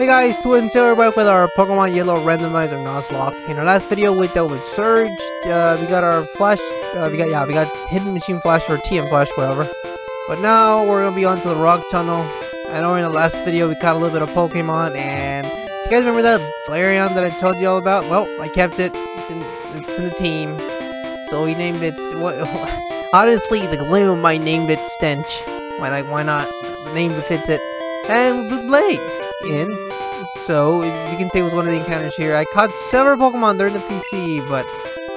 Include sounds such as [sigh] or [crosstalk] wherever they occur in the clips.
Hey guys, Twin Taylor back with our Pokemon Yellow Randomizer Nuzlocke. In our last video we dealt with Surge, uh, we got our Flash, uh, we got, yeah, we got Hidden Machine Flash or TM Flash, whatever. But now we're gonna be on to the Rock Tunnel. I know in the last video we caught a little bit of Pokemon and you guys remember that Flareon that I told you all about? Well, I kept it, it's in, it's in the team. So we named it, what, [laughs] honestly, the Gloom, I named it Stench. Why, like, why not? The name befits it. And with blades in. So, you can say with one of the encounters here, I caught several Pokemon during the PC, but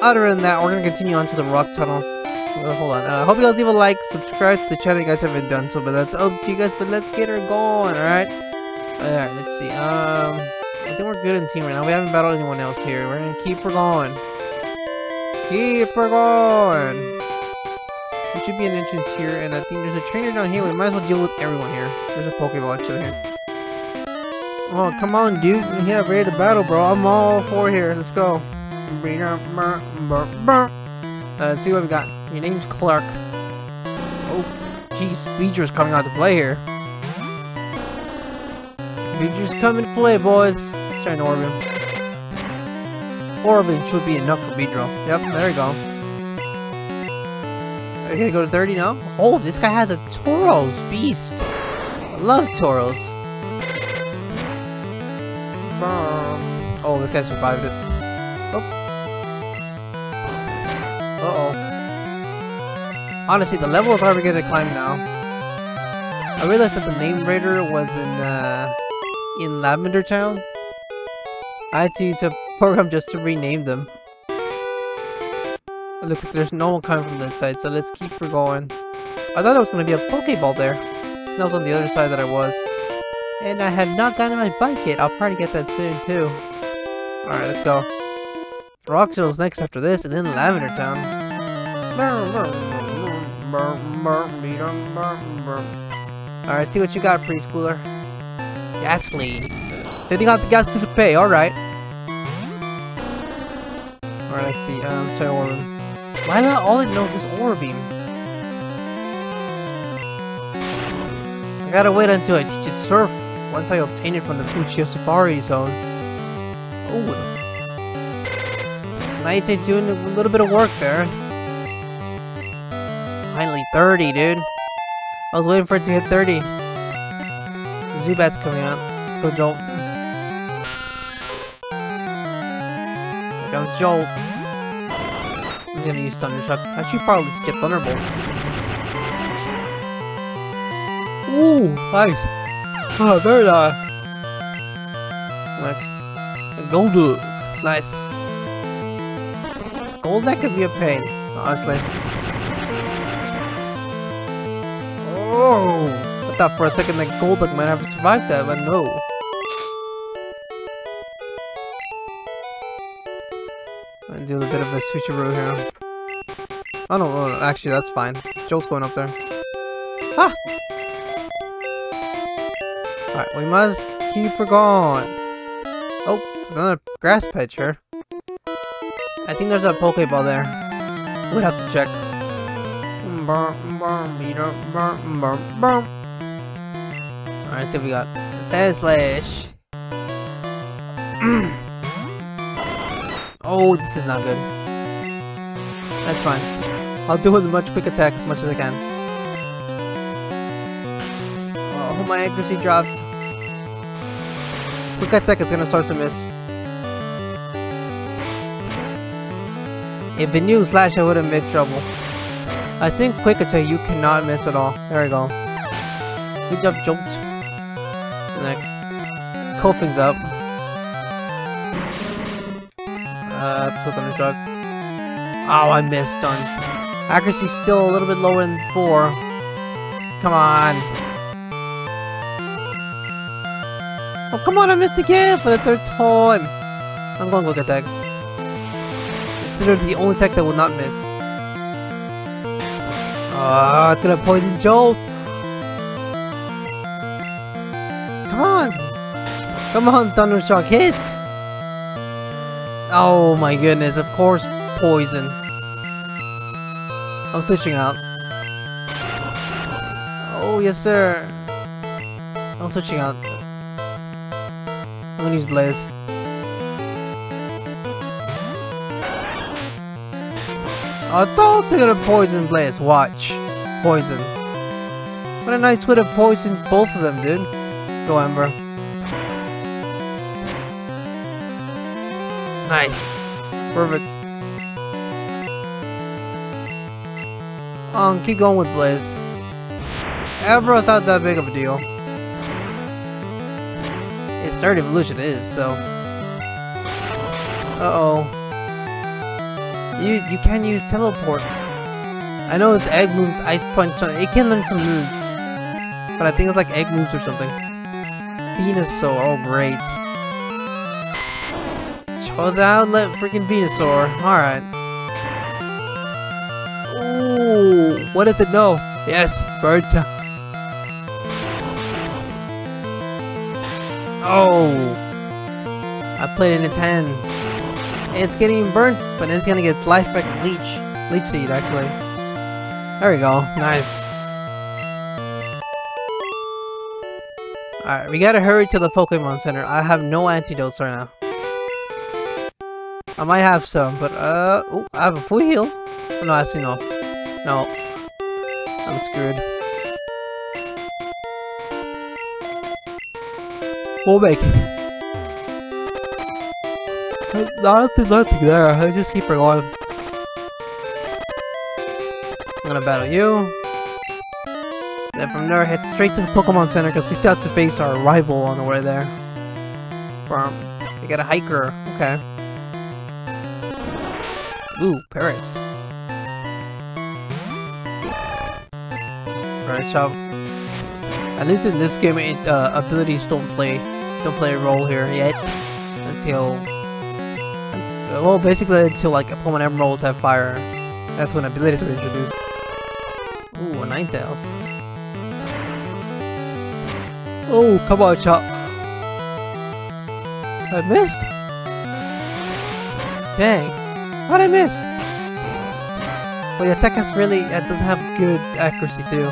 other than that, we're to continue on to the Rock Tunnel. Well, hold on. I uh, hope you guys leave a like, subscribe to the channel you guys haven't done so, but that's up to you guys, but let's get her going, alright? Alright, let's see. Um, I think we're good in team right now. We haven't battled anyone else here. We're to keep her going. Keep her going! There should be an entrance here, and I think there's a trainer down here. We might as well deal with everyone here. There's a Pokeball actually here. Oh, come on, dude. Yeah, ready to battle, bro. I'm all for here. Let's go. Uh, see what we got. Your name's Clark. Oh, jeez. Beecher's coming out to play here. Beecher's coming to play, boys. An Orbeam. Orbeam should be enough for Beedrill. Yep, there we go. Are you gonna go to 30 now? Oh, this guy has a Tauros Beast. I love Tauros. Oh, this guy survived it. Oh. Uh-oh. Honestly, the level is already gonna climb now. I realized that the name raider was in, uh, in Lavender Town. I had to use a [laughs] program just to rename them. Look, there's no one coming from this side, so let's keep her going. I thought there was gonna be a Pokeball there. That was on the other side that I was. And I have not gotten my bike yet. I'll probably get that soon too. Alright, let's go. Rockville's next after this, and then Lavender Town. Alright, see what you got, preschooler. Gasoline. Sitting out the gas to pay, alright. Alright, let's see. Um, Orbeam. Why not all it knows is Orbeam? I gotta wait until I teach it Surf once I obtain it from the Puccio Safari Zone. Oh, Night's doing a little bit of work there. Finally 30, dude. I was waiting for it to hit 30. Zubat's coming out. Let's go, Jolt. Here comes Jolt. I'm gonna use Thundershock. I should probably get Thunderbolt. Ooh, nice. Oh, very nice. Next. Golduck. Nice. Golduck could be a pain, honestly. Oh! I thought for a second that Golduck might have survived that, but no. I'm gonna do a bit of a switcheroo here. Oh no, no, actually that's fine. Joel's going up there. Ah! Alright, we must keep her going. Oh, another grass pitcher. I think there's a Pokeball there. We'd have to check. Alright, see what we got. Sandslash! [clears throat] oh, this is not good. That's fine. I'll do a much quick attack as much as I can. Oh, my accuracy dropped. Quick attack is gonna start to miss. If it knew Slash, I would have made trouble. I think Quick Attack you cannot miss at all. There we go. Good job, Jolt. Next. Koffing's up. Uh, put on the truck. Oh, I missed on. Accuracy still a little bit lower than 4. Come on. Oh, come on, I missed again for the third time. I'm going Quick Attack. It's literally the only attack that will not miss. Ah, it's gonna poison Jolt. Come on. Come on, Thundershock, hit. Oh my goodness, of course, poison. I'm switching out. Oh, yes, sir. I'm switching out. I'm gonna use Blaze. Oh, it's also gonna poison Blaze. Watch. Poison. What a nice way to poison both of them, dude. Go, Ember. Nice. Perfect. Um, keep going with Blaze. Ember's not that big of a deal. Its third evolution is, so... Uh-oh. You you can use teleport. I know it's egg moves, ice punch, it can learn some moves. But I think it's like egg moves or something. Venusaur, oh great. Chose outlet freaking Venusaur. Alright. What does it know? Yes, bird Oh! I played in its hand. It's getting burnt, but it's gonna get life back leech. Leech seed, actually. There we go. Nice. Alright, we gotta hurry to the Pokemon Center. I have no antidotes right now. I might have some, but uh, oh, I have a full heal. Oh, no, actually no. No. I'm screwed. We'll make it. Nothing, nothing there. I just keep her going. I'm gonna battle you. Then from there, head straight to the Pokemon Center because we still have to face our rival on the way there. From, we got a hiker. Okay. Ooh, Paras. At least in this game, it, uh, abilities don't play don't play a role here yet until well, basically until like Pokemon Emerald Sapphire. That's when abilities are introduced. Ooh, a Ninetales. Oh, come on, Chop. I missed. Dang. how did I miss? Well, the attack has really, it doesn't have good accuracy too.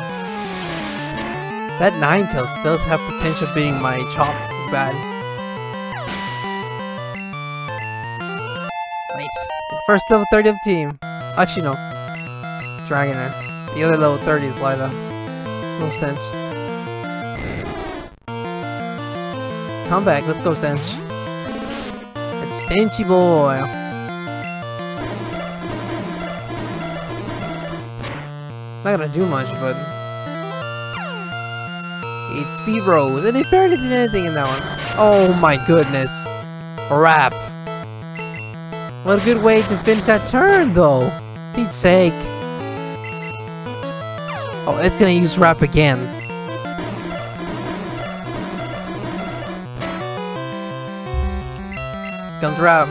That Ninetales does have potential beating my Chop bad. Nice. First level 30 of the team. Actually, no. Dragonair. The other level 30 is Lila. No stench. Come back, let's go, Stench. It's Stenchy Boy. Not gonna do much, but... It's Speed Rose, and it barely did anything in that one. Oh my goodness. Wrap. What a good way to finish that turn, though. Pete's sake. Oh, it's gonna use Wrap again. Comes Wrap.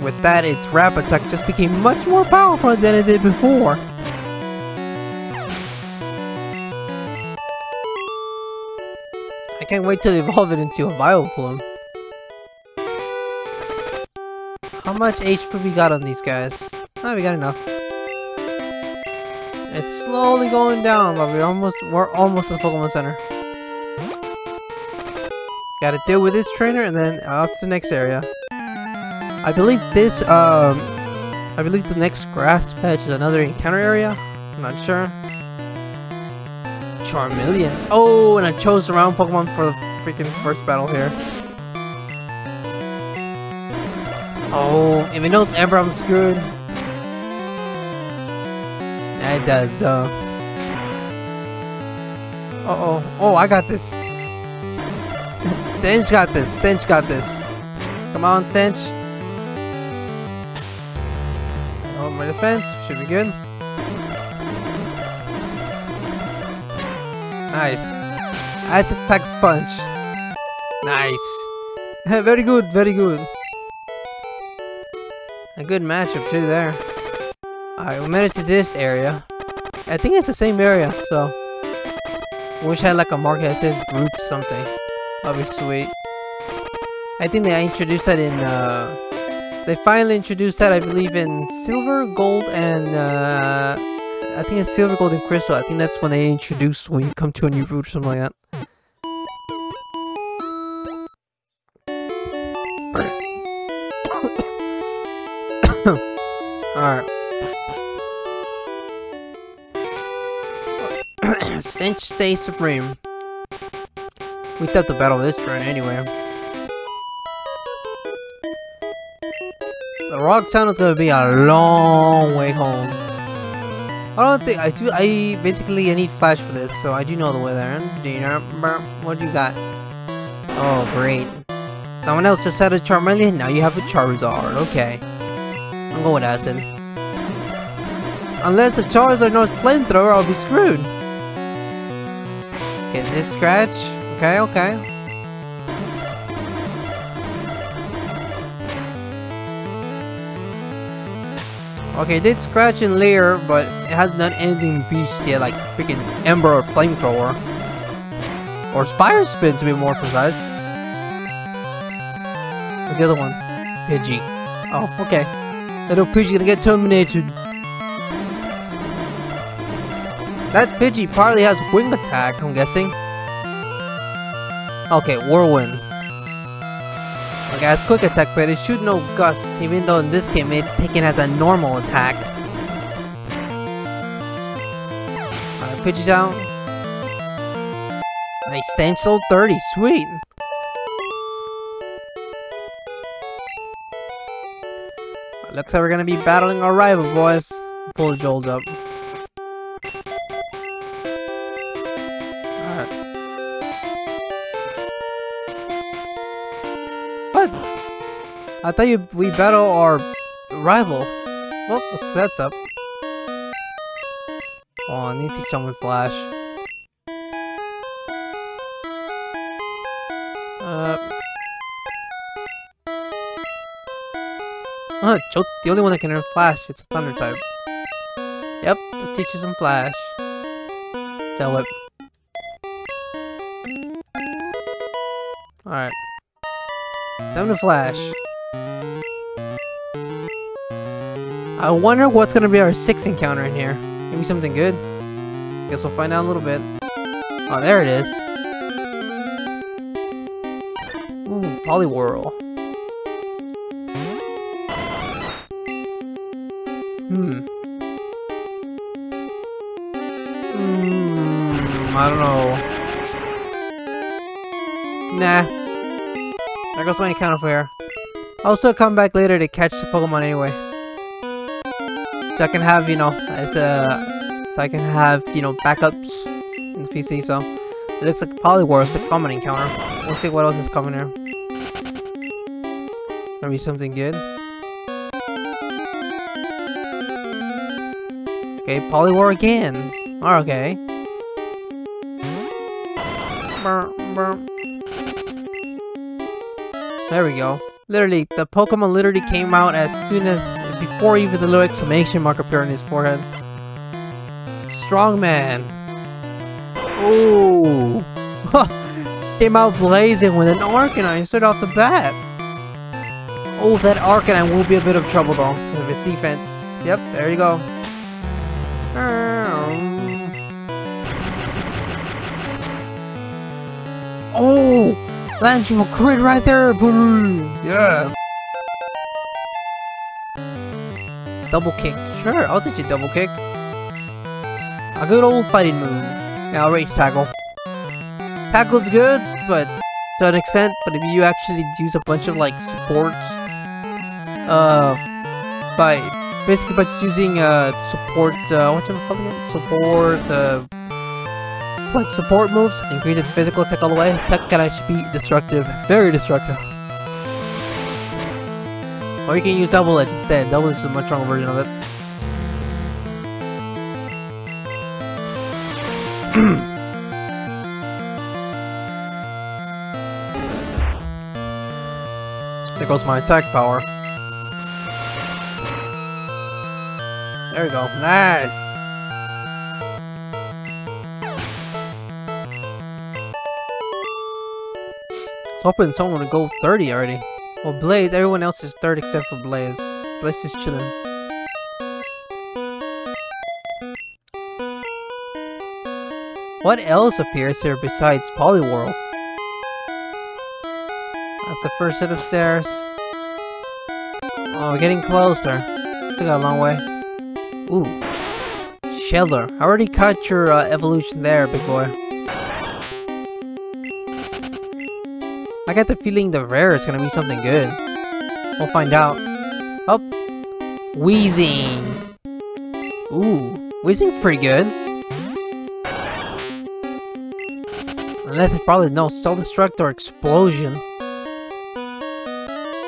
With that, its Wrap attack just became much more powerful than it did before. Can't wait to evolve it into a Vileplume. How much HP we got on these guys? Oh, we got enough. It's slowly going down, but we almost we're almost at the Pokemon Center. Gotta deal with this trainer and then off to the next area. I believe this um I believe the next grass patch is another encounter area. I'm not sure. Charmeleon. Oh, and I chose the wrong Pokemon for the freaking first battle here. Oh, if it knows Ember, I'm screwed. It does, though. Uh oh. Oh, I got this. Stench got this. Stench got this. Come on, Stench. Oh, my defense. Should be good. Nice. That's a Pax Punch. Nice. [laughs] very good, very good. A good matchup too there. Alright, we made it to this area. I think it's the same area, so... Wish I had like a marker that says Roots something. That'd be sweet. I think they introduced that in, uh... They finally introduced that, I believe, in Silver, Gold, and, uh... I think it's Silver Golden Crystal. I think that's when they introduce when you come to a new route or something like that. [coughs] Alright. Stench [coughs] stay supreme. We thought the battle this turn anyway. The rock tunnel's gonna be a long way home. I don't think I do. I basically I need flash for this, so I do know the way there. What do you know what you got? Oh, great. Someone else just had a Charmeleon. Now you have a Charizard. Okay, I'm going with Acid. Unless the Charizard knows Flamethrower, I'll be screwed. Okay, did it scratch? Okay, okay. Okay, did scratch and layer, but it hasn't anything beast yet, like freaking Ember or Flamethrower. Or Fire Spin, to be more precise. What's the other one? Pidgey. Oh, okay. Little Pidgey gonna get terminated. That Pidgey partly has wing attack, I'm guessing. Okay, Whirlwind. It's quick attack, but it should no gust, even though in this game it's taken as a normal attack. Alright, Pidgey's out. Nice stench sold 30, sweet! Looks like we're gonna be battling our rival, boys. Pull Jolt up. I thought you we battle our rival. Well, that's up? Oh, I need to jump with Flash. Uh. Uh, the only one that can learn Flash. It's a Thunder type. Yep, it teaches him Flash. Tell it. Alright. Time to Flash. I wonder what's gonna be our sixth encounter in here. Maybe something good. Guess we'll find out a little bit. Oh, there it is. Ooh, Poliwhirl. Hmm. Hmm, I don't know. Nah. There goes my encounter for here. I'll still come back later to catch the Pokemon anyway so I can have, you know, as a, so I can have, you know, backups in the PC, so it looks like Poliwhirl is a common encounter. We'll see what else is coming here. Maybe something good. Okay, Poliwhirl again. Oh, okay. There we go. Literally, the Pokemon literally came out as soon as, before even the little exclamation mark appeared on his forehead. Strongman. Oh. [laughs] came out blazing with an Arcanine straight off the bat. Oh, that Arcanine will be a bit of trouble though, because of its defense. Yep, there you go. Oh! Lands you a crit right there! Boom! Yeah! Double kick. Sure, I'll teach you double kick. A good old fighting move. Now rage tackle. Tackle's good, but to an extent, but if you actually use a bunch of like supports, uh, by basically by just using uh support, uh, what you call? Support, uh, like support moves, increase its physical attack all the way, that can actually be destructive, very destructive. Or you can use Double Edge instead, Double Edge is a much stronger version of it. [clears throat] there goes my attack power. There we go, nice! hoping someone would go 30 already. Well, Blaze, everyone else is third except for Blaze. Blaze is chilling. What else appears here besides Poliwhirl? That's the first set of stairs. Oh, we're getting closer. Still got a long way. Ooh. Shellder. I already caught your uh, evolution there, big boy. I got the feeling the rare is gonna be something good. We'll find out. Oh. Weezing! Ooh. Weezing's pretty good. Unless it probably no self-destruct or explosion.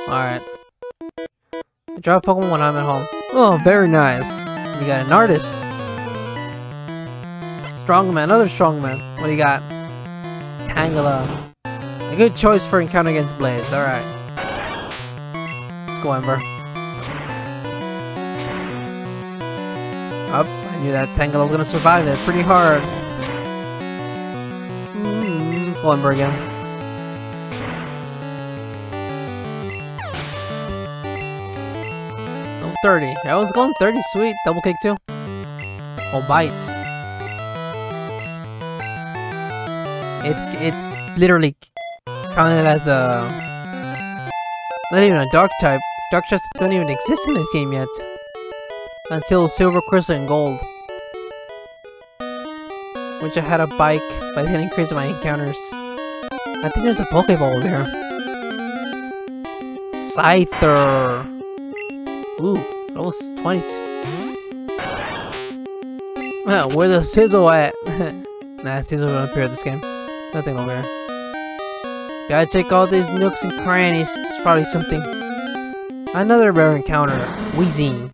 Alright. Drop Pokemon when I'm at home. Oh, very nice. We got an artist. Strongman, another strongman. What do you got? Tangela. Good choice for encounter against Blaze. Alright. Let's go, Ember. Up. I knew that Tangle was gonna survive it pretty hard. Mm-hmm. Go Ember again. Oh, 30. That one's going 30. Sweet. Double kick too. Oh, bite. It's it's literally counted as a not even a dark type. Dark types don't even exist in this game yet. Until Silver Crystal and Gold. Which I had a bike, but it didn't increase my encounters. I think there's a Pokeball over here. Scyther! Ooh, almost 22. Well, where's the Scizor at? [laughs] nah, Scizor don't appear in this game. Nothing over here. Gotta check all these nooks and crannies. It's probably something. Another rare encounter. Weezing.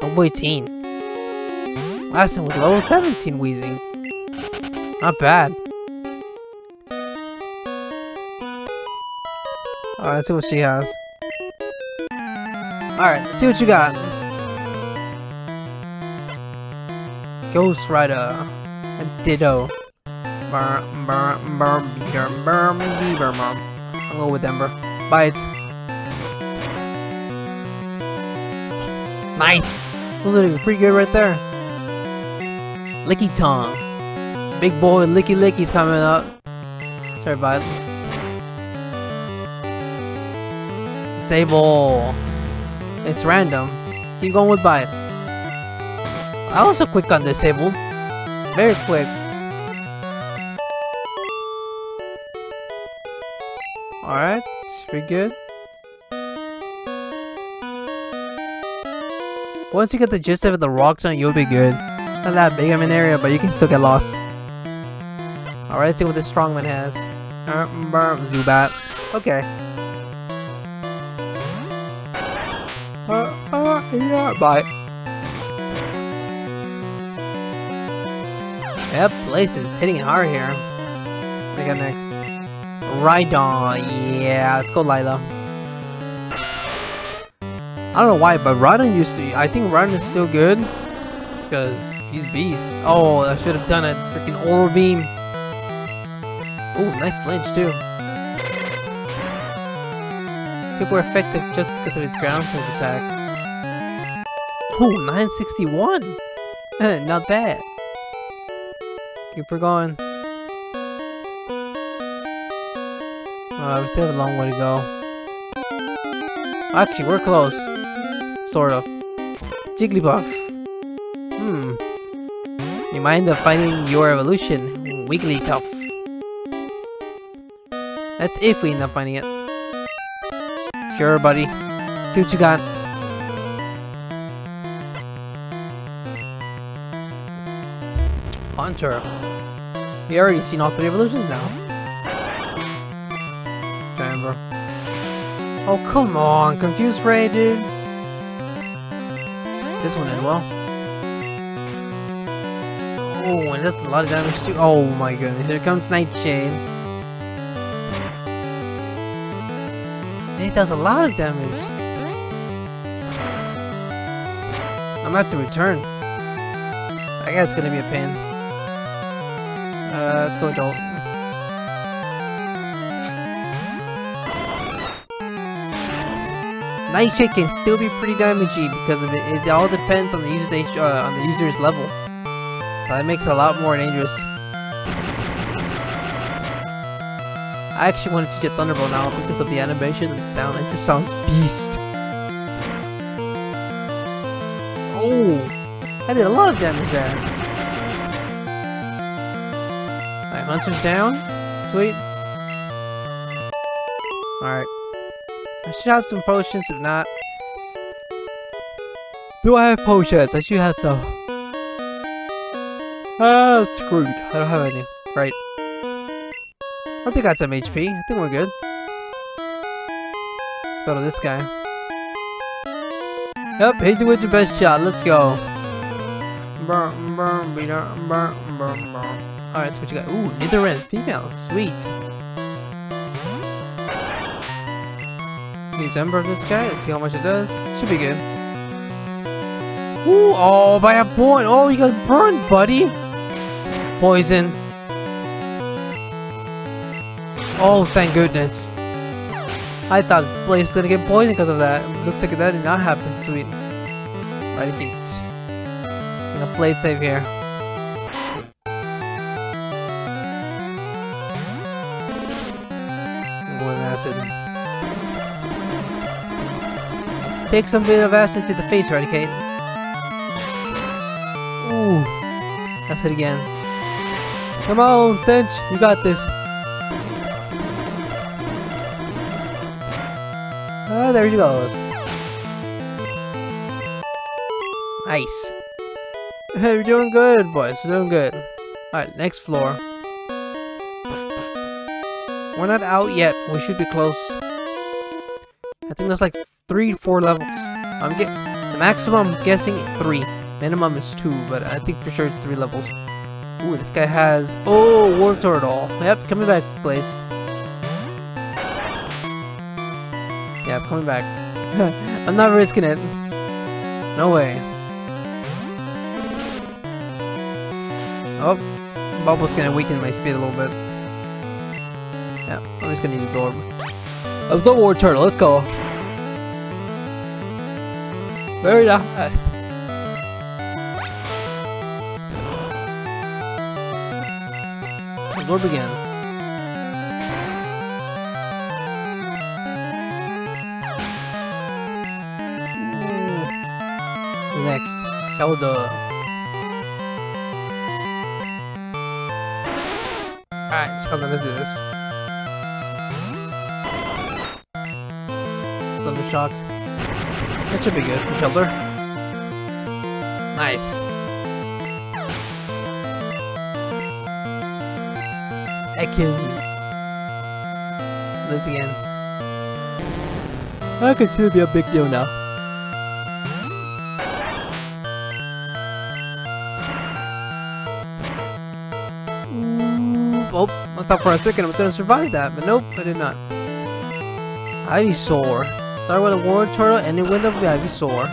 Level 18. Last time was level 17 Weezing. Not bad. Alright, let's see what she has. Alright, let's see what you got. Ghost Rider. A Ditto. I'll go with Ember. Bites. Nice! Those are pretty good right there. Lickitung. Big boy Lickilicky's coming up. Sorry, bud. Sable. It's random. Keep going with Bite. I also quick on Disable. Very quick. Alright, pretty good. Once you get the gist of it, the rock zone, you'll be good. Not that big of an area, but you can still get lost. Alright, let's see what this strongman has. Uh, Zubat. Okay. Uh, uh, yeah, bye. Yep, Blaze is hitting it hard here. What do we got next? Rhydon. Yeah, let's go Lila. I don't know why, but Rhydon used to. I think Rhydon is still good because he's beast. Oh, I should have done it. Freaking Aurora Beam. Oh, nice flinch too. Super effective just because of its ground type attack. Oh, 961. [laughs] Not bad. Keep her going. Uh, we still have a long way to go. Actually, we're close. Sort of. Jigglypuff. Hmm. You mind of finding your evolution? Wigglytuff. That's if we end up finding it. Sure, buddy. See what you got. Haunter. We already seen all three evolutions now. Oh, come on. Confused Ray, dude. This one did well. Oh, and that's a lot of damage too. Oh my goodness. Here comes Nightshade. It does a lot of damage. I'm about to return. I guess it's gonna be a pain. Uh, let's go adult. Nightshade can still be pretty damagey because of it. It all depends on the user's uh, on the user's level. That makes it a lot more dangerous. I actually wanted to get Thunderbolt now because of the animation and sound. It just sounds beast. Oh, I did a lot of damage there. Alright, Haunter's down. Sweet. Alright. I should have some potions, if not. Do I have potions? I should have some. Ah, screwed. I don't have any. Right. I think I got some HP. I think we're good. Go to this guy. Yep, hit you with your best shot. Let's go. Alright, what you got? Ooh, Nidoran, female. Sweet. Use Ember of this guy. Let's see how much it does. Should be good. Ooh, oh, by a point. Oh, you got burned, buddy. Poison. Oh, thank goodness. I thought Blaze was gonna get poisoned because of that. Looks like that did not happen. Sweet. Right. I'm gonna play it safe here. Take some bit of acid to the face, Raticate. Ooh. That's it again. Come on, Finch. You got this. Ah, there he goes. Nice. Hey, we're doing good, boys. We're doing good. Alright, next floor. We're not out yet. We should be close. I think there's like three, to four levels. I'm get the maximum I'm guessing is three. Minimum is two, but I think for sure it's three levels. Ooh, this guy has oh Wartortle. Yep, coming back, place. Yeah, I'm coming back. [laughs] I'm not risking it. No way. Oh, Bubble's gonna weaken my speed a little bit. Yeah, I'm just gonna absorb. Absorb Wartortle, let's go. Very nice. Absorb again. Ooh. Next, Shellder. Alright, Shellder, let's do this. Thunder Shock. That should be good Shellder. Nice. Ekans. This again. I consider be a big deal now. Oh, I thought for a second I was gonna survive that, but nope, I did not. Ivysaur. Start with a Wartortle and then with a Ivysaur.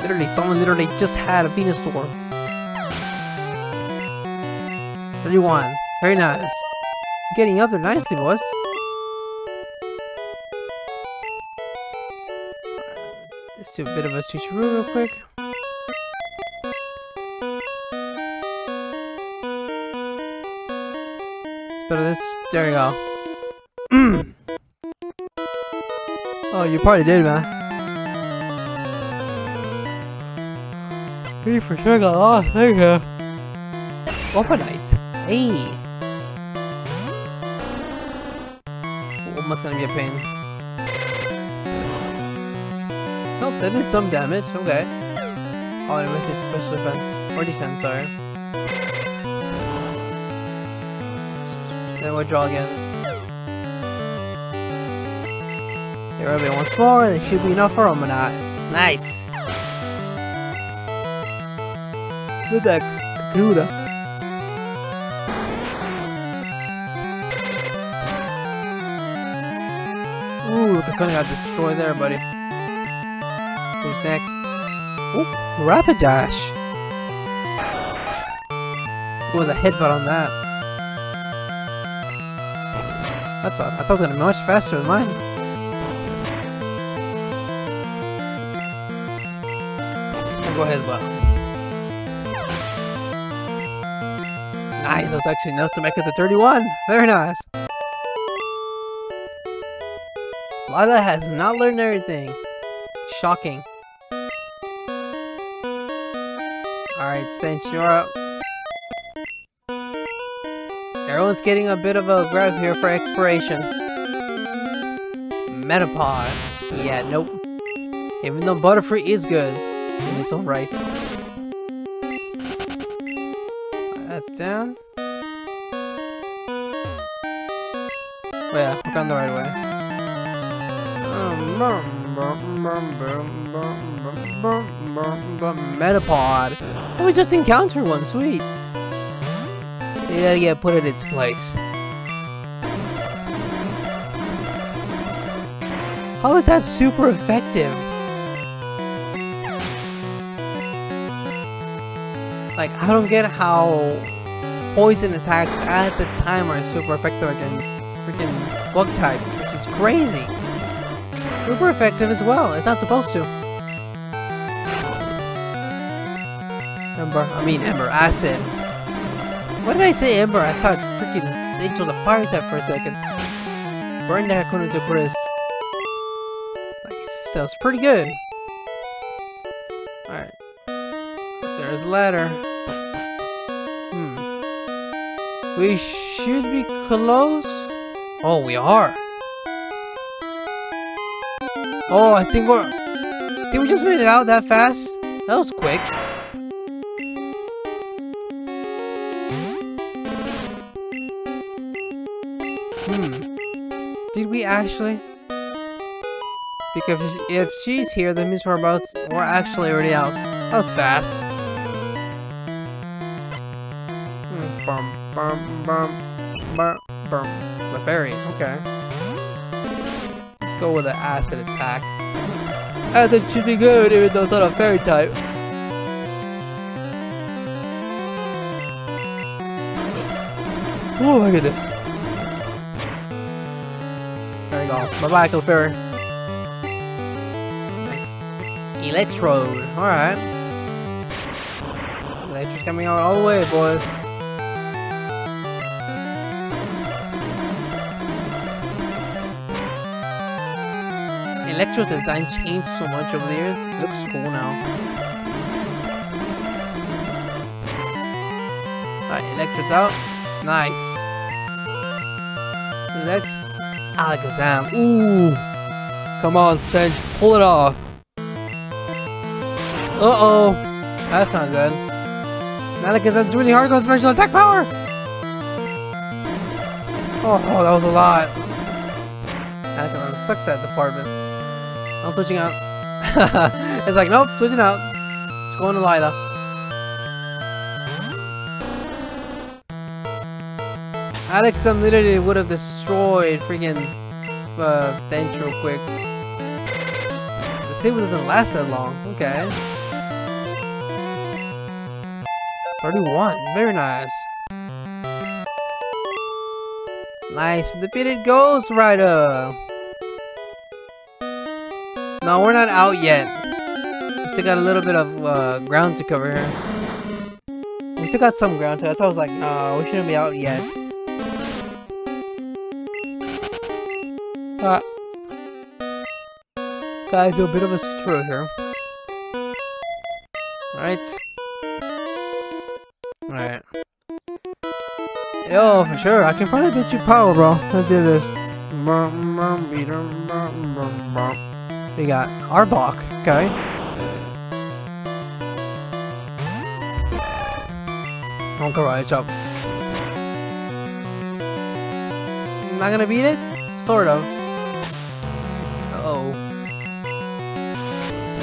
Literally, someone literally just had a Venusaur. 31. Very nice. Getting up there nicely, boys. Let's do a bit of a switcheroo real quick. Better this. There you go. You probably did, man. You for sure got lost. There you go. Overnight. Hey. Almost gonna be a pain. Oh, that did some damage. Okay. Oh, I missed its special defense. Or defense, sorry. Then withdraw again. Here, everybody once more. This should be enough for Omanyte. Nice. Look at that Kakuna. Ooh, Kakuna got destroyed there, buddy. Who's next? Ooh, Rapidash. With a headbutt on that. That's a, I thought it was gonna be much faster than mine. go ahead, but. Nice, that was actually enough to make it to 31. Very nice. Lila has not learned everything. Shocking. Alright, Stench, you're up. Everyone's getting a bit of a grab here for exploration. Metapod. Yeah, nope. Even though Butterfree is good its own right. That's down. Oh yeah, we're going the right way. Metapod. Oh, we just encountered one, sweet. Gotta get put in its place. How is that super effective? Like, I don't get how poison attacks at the time are super effective against freaking bug types, which is crazy. Super effective as well, it's not supposed to. Ember, I mean Ember, Acid. What did I say, Ember? I thought freaking Snake was a fire type for a second. Burn that Kakuna to crisp. Nice. That was pretty good. Alright. There's ladder. Hmm. We should be close. Oh, we are. Oh, I think we're... Did we just made it out that fast? That was quick. Hmm. Did we actually? Because if she's here, that means we're about we're actually already out. That was fast. Bum bum bum bum bum. The fairy. Okay. Let's go with the acid attack. Acid should be good, even though it's not a fairy type. Oh my goodness. There we go. Bye-bye, Clefairy. Next. Electrode. Alright. Electrode's coming out all the way, boys. Electro design changed so much over the years. It looks cool now. Alright, Electrode's out. Nice. Next Alakazam. Ooh. Come on, Stench. Pull it off. Uh-oh. That's not good. Alakazam's really hard on special attack power. Oh, oh, that was a lot. Alakazam sucks that department. I'm switching out. [laughs] it's like, nope, switching out. Just going to Lila. Alex, I'm literally would have destroyed freaking uh, Dench real quick. The save doesn't last that long. Okay. 31. Very nice. Nice. Defeated Ghost Rider. No, we're not out yet. We still got a little bit of uh, ground to cover here. We still got some ground to us. I was like, no, we shouldn't be out yet. Uh, gotta do a bit of a switcheroo here. Alright. Alright. Yo, for sure, I can probably get you power, bro. Let's do this. We got Arbok, okay. Don't. Not gonna beat it? Sort of. Oh.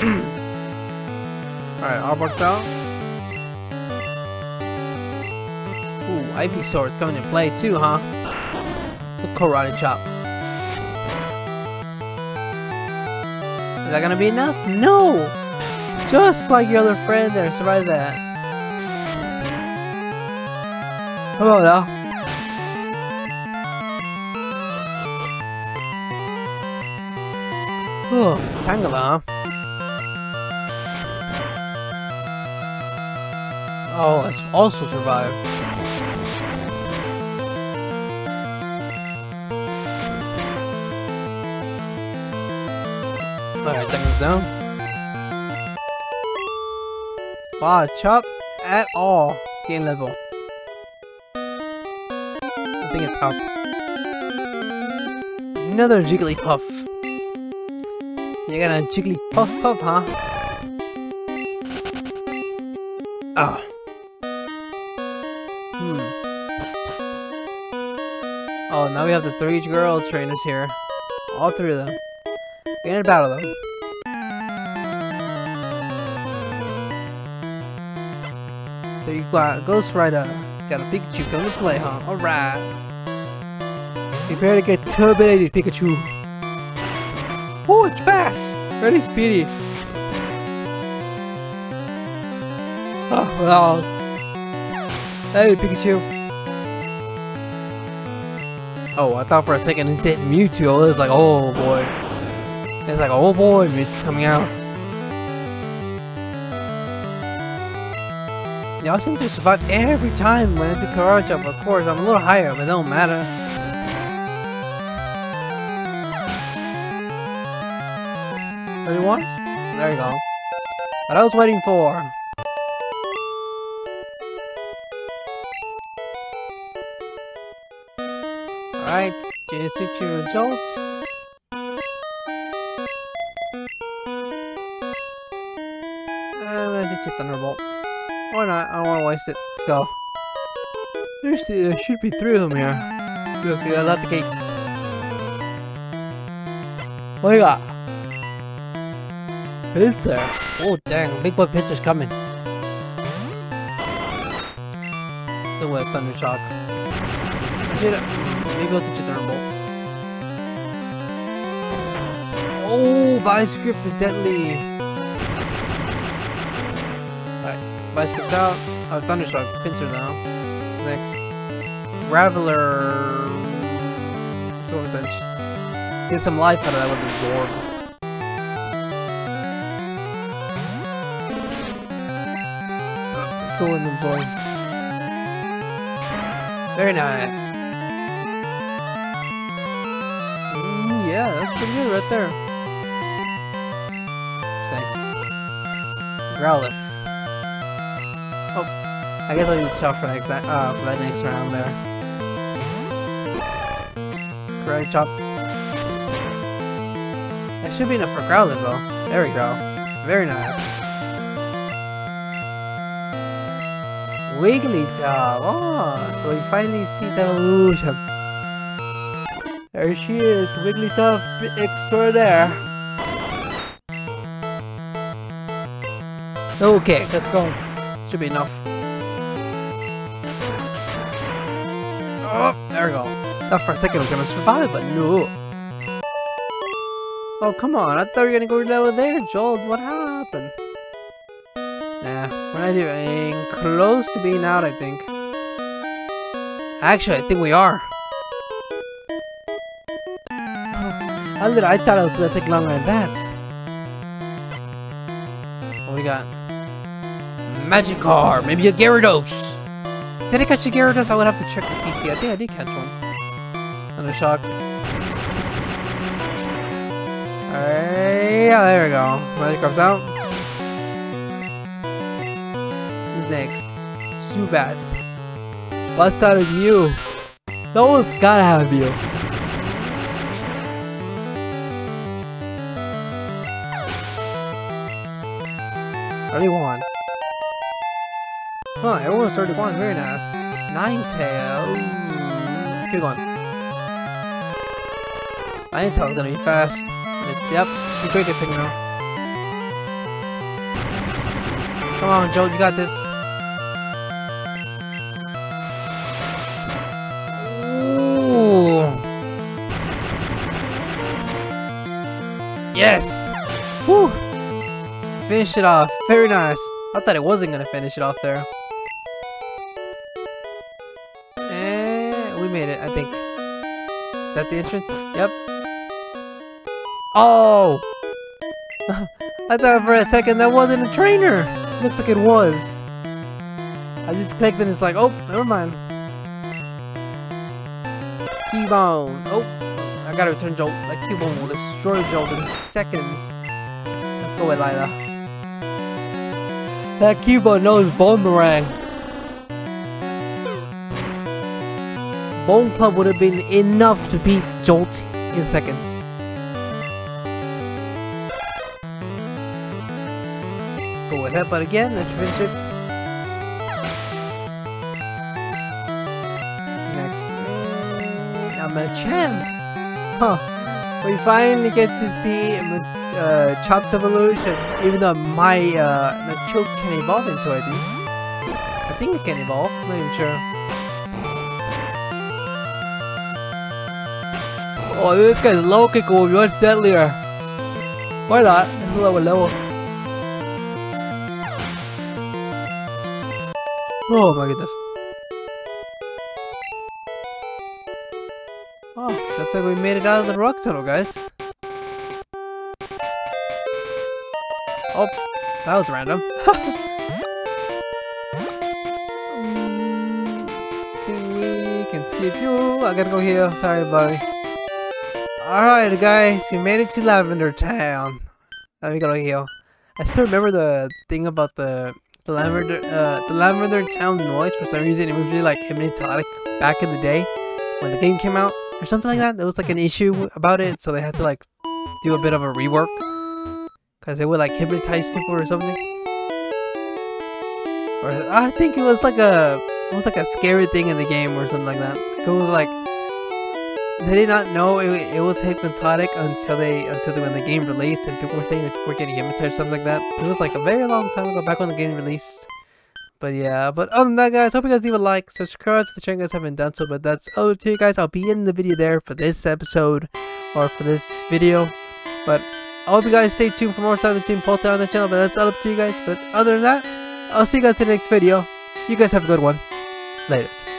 [clears throat] Alright, Arbok's out. Ooh, Ivysaur's coming to play too, huh? So karate chop. That gonna be enough? No! Just like your other friend there, survive that. Hello now. Oh, Tangela? Oh, it's also survived. Alright, things down. Wow, Chop. at all gain level. I think it's up. Another Jigglypuff. You got a Jigglypuff Puff, huh? Oh. Hmm. Oh, now we have the three girls trainers here. All three of them. We're battle them. So you got Ghost Rider. Got a Pikachu coming to play, huh? Alright. Prepare to get turbinated, Pikachu. Oh, it's fast! Very speedy. Oh, well. Hey, Pikachu. Oh, I thought for a second he said Mewtwo. I was like, oh boy. It's like, oh boy, it's coming out. Y'all seem to survive every time when I do Karate Jump. Of course, I'm a little higher, but it don't matter. Thirty-one? There you go. What I was waiting for. Alright, Genisuchi result. You Thunderbolt. Why not? I don't want to waste it. Let's go. There's, there should be three of them here. Okay, that's not the case. What do you got? Pinsir. Oh dang, big boy Pinsir's coming. Still with Thunder Shock. Maybe I'll teach you Thunderbolt. Oh, Vice Grip is deadly. Grip's out. Oh, Thundershock. Pinsir's out. Next. Graveler. Throw Edge. Get some life out of that with Absorb. Let's go with Absorb. Very nice. Yeah, that's pretty good right there. Next. Growlithe. I guess I'll use Chop for that, uh, for that next round there. Karate Chop. That should be enough for Growlithe though. There we go. Very nice. Wigglytuff! Oh, so he finally sees evolution. There she is, Wigglytuff extraordinaire. Okay, let's go. Should be enough. Thought for a second I was gonna survive, but no. Oh, come on. I thought we were gonna go down there, Joel. What happened? Nah, we're not even close to being out, I think. Actually, I think we are. Oh, I, I thought it was gonna take longer than that. What we got? Magikarp, maybe a Gyarados. Did I catch a Gyarados? I would have to check the PC. I think I did catch one. Under shock. Alright, yeah, there we go. Magikarp's out. Who's next? Zubat. Bust out of you. That one's gotta have you. Thirty-one. Huh, everyone's 31, very nice. Ninetale. Keep going. Ninetale's gonna be fast. Yep, at taking now. Come on, Joe, you got this. Ooh. Yes! Woo! Finish it off. Very nice. I thought it wasn't gonna finish it off there. And we made it, I think. Is that the entrance? Yep. Oh! I thought for a second that wasn't a trainer! Looks like it was. I just clicked and it's like, oh, never mind. Cubone. Oh, I gotta return Jolt. That Cubone will destroy Jolt in seconds. Go with Lila. That Cubone knows Bonemerang. Bone Club would have been enough to beat Jolt in seconds. That, again, let's finish. Machamp! Huh. We finally get to see uh, Chomp's evolution, even though my, uh, Machoke can evolve into it. I think it can evolve, I'm not even sure. Oh, this guy's low kick will be much deadlier. Why not? Lower level. Oh my goodness. Oh, looks like we made it out of the rock tunnel, guys. Oh, that was random. [laughs] Hmm, think we can skip you. I gotta go here. Sorry, buddy. Alright guys, we made it to Lavender Town. Let me go here. I still remember the thing about the the Lavender uh, the Lavender Town noise for some reason it was really like hypnotic back in the day when the game came out or something like that. There was like an issue about it, so they had to like do a bit of a rework because it would like hypnotize people or something. Or I think it was like a it was like a scary thing in the game or something like that. It was like they did not know it, it was hypnotic until they until they, when the game released and people were saying that we're getting hypnotized or something like that. It was like a very long time ago, back when the game released. But yeah, but other than that guys, hope you guys leave a like, subscribe to the channel guys haven't done so, but that's all to you guys. I'll be in the video there for this episode or for this video. But I hope you guys stay tuned for more stuff and seeing Polter on the channel, but that's all up to you guys. But other than that, I'll see you guys in the next video. You guys have a good one. Laters.